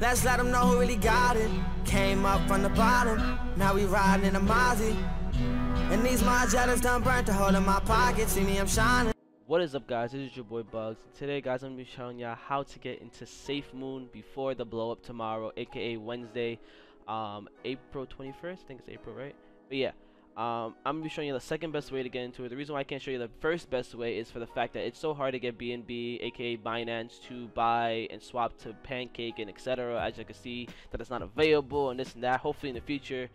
Let's let them know who really got it. Came up from the bottom, now we riding in a Mozzie. And these Margielas done burnt a hole in my pocket. See me, I'm shining. What is up guys, this is your boy Bugz. Today guys, I'm going to be showing y'all how to get into SafeMoon before the blow up tomorrow, aka Wednesday, um, April 21st, I think it's April, right? But yeah, um, I'm to be showing you the second best way to get into it. The reason why I can't show you the first best way is for the fact that it's so hard to get BNB, aka Binance, to buy and swap to Pancake and etc. As you can see, that it's not available and this and that. Hopefully in the future,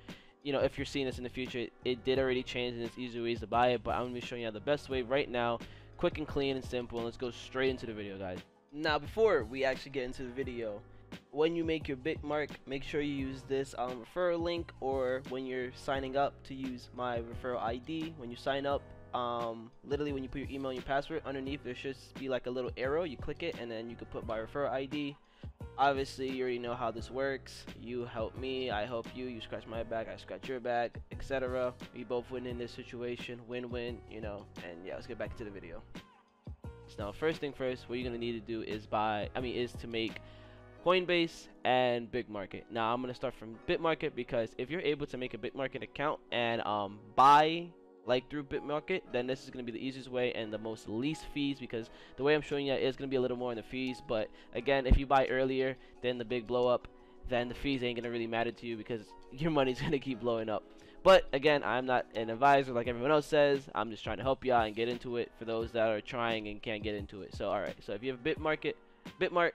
you know, if you're seeing this in the future, it, did already change and it's easy ways to buy it. But I'm to be showing you the best way right now quick and clean and simple and let's go straight into the video guys now before we actually get into the video when you make your Bitmart make sure you use this um, referral link or when you're signing up to use my referral ID when you sign up um, literally when you put your email and your password underneath there should be like a little arrow. You click it and then you can put my referral ID obviously you already know how this works. You help me i help you. You scratch my back i scratch your back etc we both win in this situation. Win-win you know. And yeah let's get back to the video. So now first thing first what you're gonna need to do is buy i mean is to make coinbase and bitmarket now i'm gonna start from bitmarket because if you're able to make a bitmarket account and um buy like through Bitmarket, then this is going to be the easiest way and the most least fees because the way I'm showing you is going to be a little more in the fees. But again, if you buy earlier than the big blow up, then the fees ain't going to really matter to you because your money's going to keep blowing up. But again, I'm not an advisor like everyone else says. I'm just trying to help you out and get into it for those that are trying and can't get into it. So, alright. So, if you have Bitmarket, Bitmart,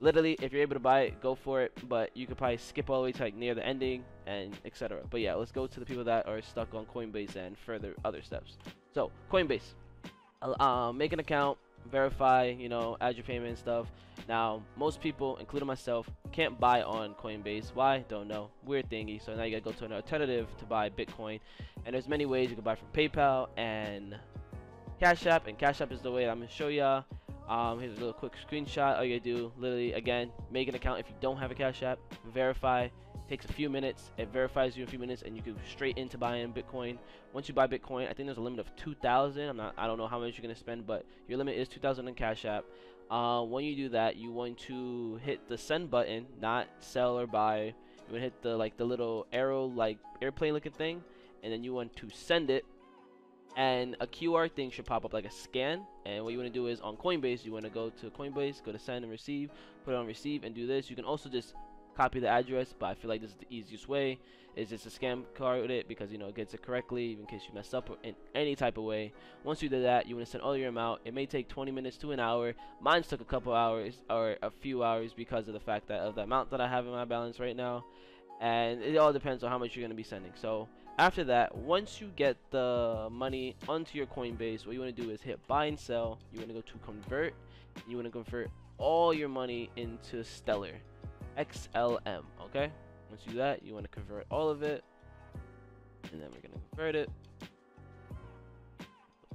literally if you're able to buy it go for it but you could probably skip all the way to like near the ending and etc but yeah let's go to the people that are stuck on coinbase and further other steps. So coinbase. Um, make an account verify you know add your payment and stuff. Now most people including myself can't buy on coinbase. Why? Don't know. Weird thingy. So now you gotta go to an alternative to buy bitcoin. And there's many ways you can buy from paypal and cash app. And cash app is the way i'm gonna show y'all um, here's a little quick screenshot. All you gotta do, literally, again, make an account if you don't have a Cash App. Verify. Takes a few minutes. It verifies you in a few minutes, and you can straight into buying Bitcoin. Once you buy Bitcoin, I think there's a limit of 2,000. I'm not. I don't know how much you're gonna spend, but your limit is 2,000 in Cash App. Uh, when you do that, you want to hit the send button, not sell or buy. You want to hit the like the little arrow, like airplane looking thing, and then you want to send it and a QR thing should pop up like a scan. And what you want to do is on Coinbase you want to go to Coinbase go to send and receive put it on receive and do this. You can also just copy the address but I feel like this is the easiest way is just to scan card with it because you know it gets it correctly in case you mess up in any type of way. Once you do that you want to send all your amount. It may take 20 minutes to an hour. Mine took a couple hours or a few hours because of the fact that of the amount that I have in my balance right now. And it all depends on how much you're going to be sending. So after that once you get the money onto your coinbase what you want to do is hit buy and sell. You want to go to convert. You want to convert all your money into stellar xlm okay? Once you do that you want to convert all of it. And then we're going to convert it.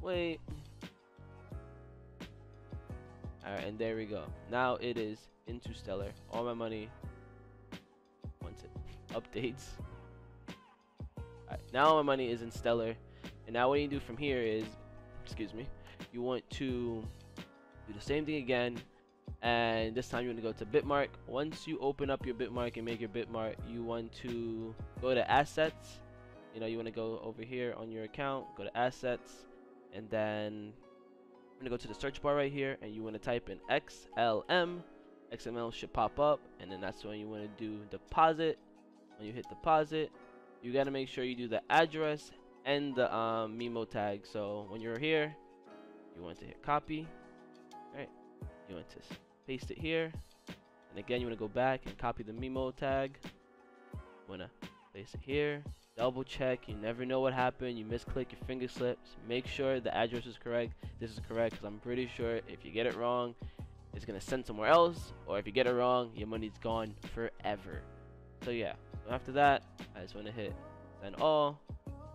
Wait. Alright and there we go. Now it is into stellar. All my money. Once it updates. Now my money is in Stellar, and now what you do from here is, excuse me, you want to do the same thing again, and this time you want to go to Bitmart. Once you open up your Bitmart and make your Bitmart, you want to go to Assets. You know, you want to go over here on your account, go to Assets, and then I'm gonna go to the search bar right here, and you want to type in XLM. XML should pop up, and then that's when you want to do deposit when you hit deposit you got to make sure you do the address and the um, Memo tag. So when you're here you want to hit copy. Right you want to paste it here. And again you want to go back and copy the Memo tag. You want to place it here. Double check you never know what happened. You misclick your finger slips. Make sure the address is correct. This is correct because I'm pretty sure if you get it wrong it's gonna send somewhere else. Or if you get it wrong your money's gone forever. So yeah. After that, I just want to hit send all.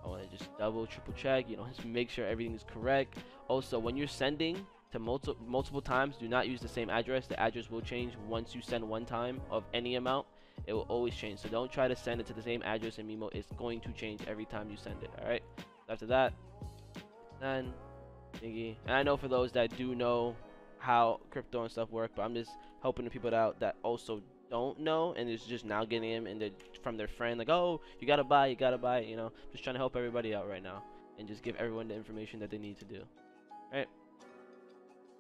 I want to just double, triple check, you know, just make sure everything is correct. Also, when you're sending to multiple multiple times, do not use the same address. The address will change once you send one time of any amount. It will always change. So don't try to send it to the same address in Memo. It's going to change every time you send it. All right. After that, then thingy. And I know for those that do know how crypto and stuff work, but I'm just helping the people out that also don't know and is just now getting them the, from their friend like oh you gotta buy you gotta buy you know just trying to help everybody out right now and just give everyone the information that they need to do right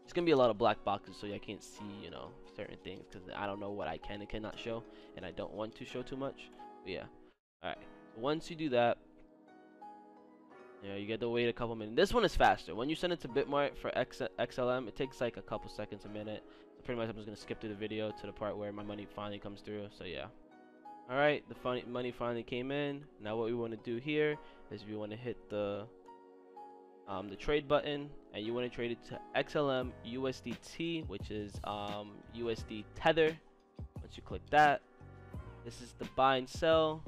it's gonna be a lot of black boxes so I can't see you know certain things because I don't know what I can and cannot show and I don't want to show too much but yeah all right so once you do that yeah, you get to wait a couple minutes. This one is faster. When you send it to Bitmart for X XLM, it takes like a couple seconds, a minute. Pretty much I'm just going to skip through the video to the part where my money finally comes through. So yeah. Alright, the funny money finally came in. Now what we want to do here is we want to hit the um, the trade button and you want to trade it to XLM USDT, which is um, USD Tether. Once you click that, this is the buy and sell.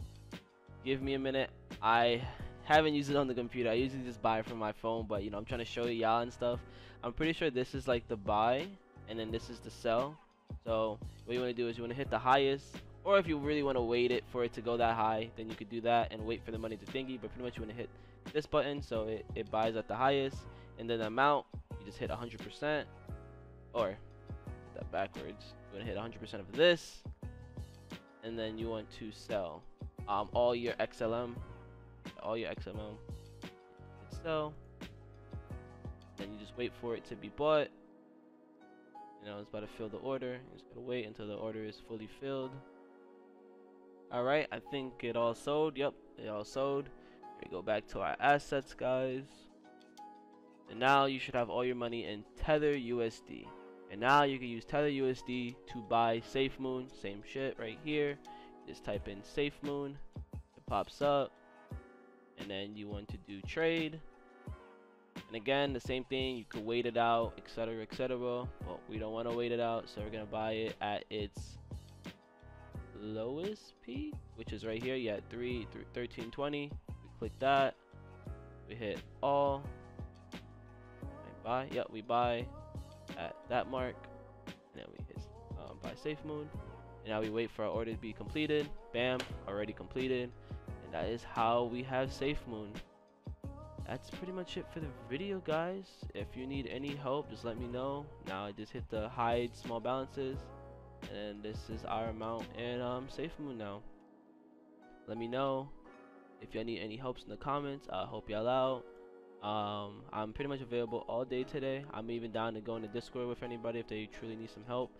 Give me a minute. I haven't used it on the computer. I usually just buy from my phone, but you know, I'm trying to show y'all and stuff. I'm pretty sure this is like the buy, and then this is the sell. So what you want to do is you want to hit the highest, or if you really want to wait it for it to go that high, then you could do that and wait for the money to thingy. But pretty much you want to hit this button so it, it buys at the highest, and then the amount you just hit 100%, or that backwards. You want to hit 100% of this, and then you want to sell um, all your XLM all your XML. Sell. then you just wait for it to be bought. You know, it's about to fill the order. Just gotta wait until the order is fully filled. Alright, I think it all sold. Yep, it all sold. We go back to our assets, guys. And now you should have all your money in Tether USD. And now you can use Tether USD to buy SafeMoon. Same shit right here. Just type in SafeMoon. It pops up and then you want to do trade and again the same thing you could wait it out etc etc but we don't want to wait it out so we're gonna buy it at its lowest peak which is right here. You had 3 1320 we click that. We hit all. And buy. Yep we buy at that mark. And then we hit um, buy SafeMoon and now we wait for our order to be completed. Bam already completed. And that is how we have SafeMoon. That's pretty much it for the video, guys. If you need any help, just let me know. Now I just hit the hide small balances, and this is our amount in um, SafeMoon now. Let me know if y'all need any helps in the comments. I hope y'all out. Um, I'm pretty much available all day today. I'm even down to go into Discord with anybody if they truly need some help.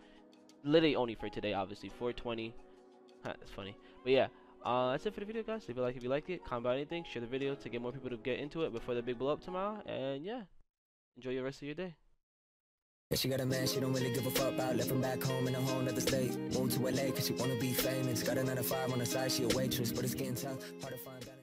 Literally only for today, obviously. 420. That's funny. But yeah, uh, that's it for the video, guys. Leave a like if you liked it. Comment about anything. Share the video to get more people to get into it before the big blow up tomorrow. And yeah, enjoy the rest of your day. She got a man, she don't really give a fuck about Left him back home in a whole nother state Moved to LA cause she wanna be famous Got another five on the side, she a waitress But it's getting tough, hard to find